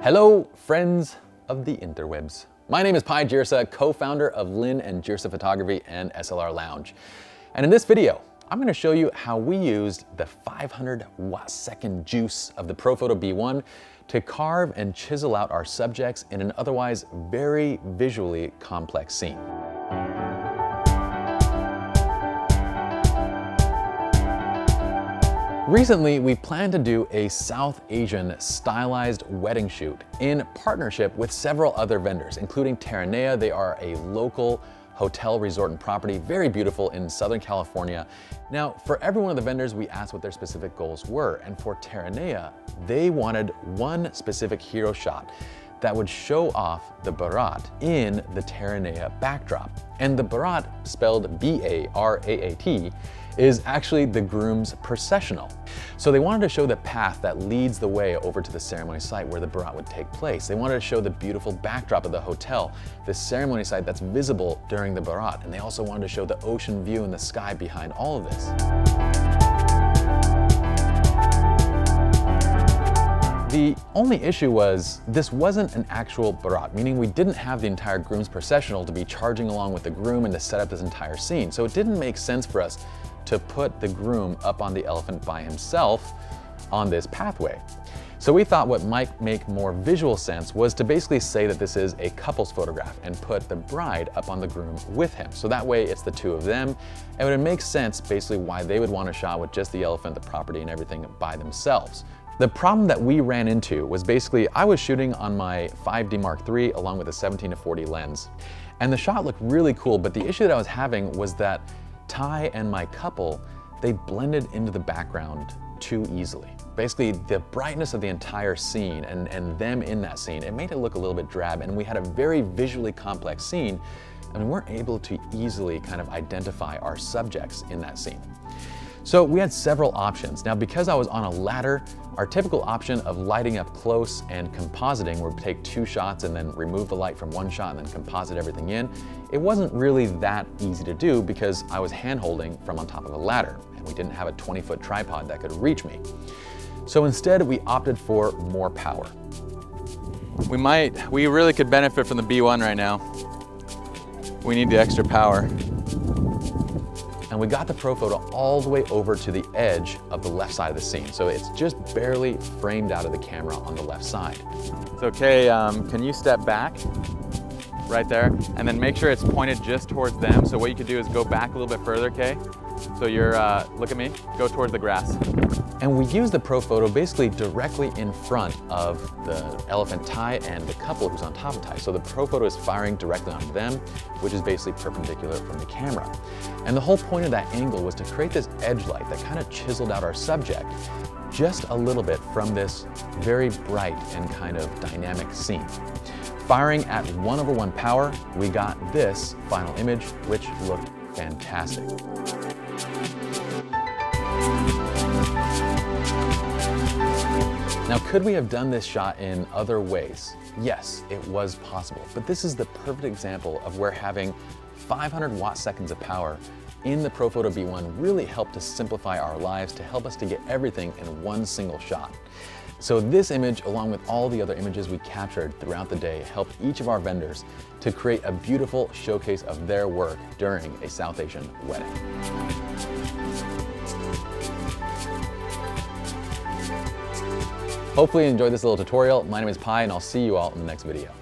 Hello, friends of the interwebs. My name is Pye Jirsa, co-founder of Lin and Jirsa Photography and SLR Lounge. And in this video, I'm gonna show you how we used the 500 watt second juice of the Profoto B1 to carve and chisel out our subjects in an otherwise very visually complex scene. Recently, we plan to do a South Asian stylized wedding shoot in partnership with several other vendors, including Terranea. They are a local hotel, resort, and property, very beautiful in Southern California. Now, for every one of the vendors, we asked what their specific goals were. And for Terranea, they wanted one specific hero shot that would show off the Baraat in the Terranea backdrop. And the Baraat, spelled B-A-R-A-A-T, is actually the groom's processional. So they wanted to show the path that leads the way over to the ceremony site where the Baraat would take place. They wanted to show the beautiful backdrop of the hotel, the ceremony site that's visible during the Baraat, and they also wanted to show the ocean view and the sky behind all of this. The only issue was this wasn't an actual Baraat, meaning we didn't have the entire groom's processional to be charging along with the groom and to set up this entire scene. So it didn't make sense for us to put the groom up on the elephant by himself on this pathway. So we thought what might make more visual sense was to basically say that this is a couple's photograph and put the bride up on the groom with him. So that way it's the two of them. And it would make sense basically why they would want a shot with just the elephant, the property and everything by themselves. The problem that we ran into was basically I was shooting on my 5D Mark III along with a 17 to 40 lens. And the shot looked really cool, but the issue that I was having was that Ty and my couple, they blended into the background too easily. Basically, the brightness of the entire scene and, and them in that scene, it made it look a little bit drab and we had a very visually complex scene and we weren't able to easily kind of identify our subjects in that scene. So we had several options. Now, because I was on a ladder, our typical option of lighting up close and compositing, where we take two shots and then remove the light from one shot and then composite everything in, it wasn't really that easy to do because I was hand holding from on top of a ladder and we didn't have a 20 foot tripod that could reach me. So instead we opted for more power. We might, we really could benefit from the B1 right now. We need the extra power and we got the Profoto all the way over to the edge of the left side of the scene. So it's just barely framed out of the camera on the left side. It's okay, um, can you step back? Right there, and then make sure it's pointed just towards them. So what you could do is go back a little bit further, okay? So you're, uh, look at me, go towards the grass. And we use the Profoto basically directly in front of the elephant Ty and the couple who's on top of Ty. So the Profoto is firing directly onto them, which is basically perpendicular from the camera. And the whole point of that angle was to create this edge light that kind of chiseled out our subject just a little bit from this very bright and kind of dynamic scene. Firing at one over one power, we got this final image, which looked fantastic. Now, could we have done this shot in other ways? Yes, it was possible, but this is the perfect example of where having 500 watt seconds of power in the Profoto B1 really helped to simplify our lives to help us to get everything in one single shot. So this image, along with all the other images we captured throughout the day, helped each of our vendors to create a beautiful showcase of their work during a South Asian wedding. Hopefully you enjoyed this little tutorial. My name is Pye and I'll see you all in the next video.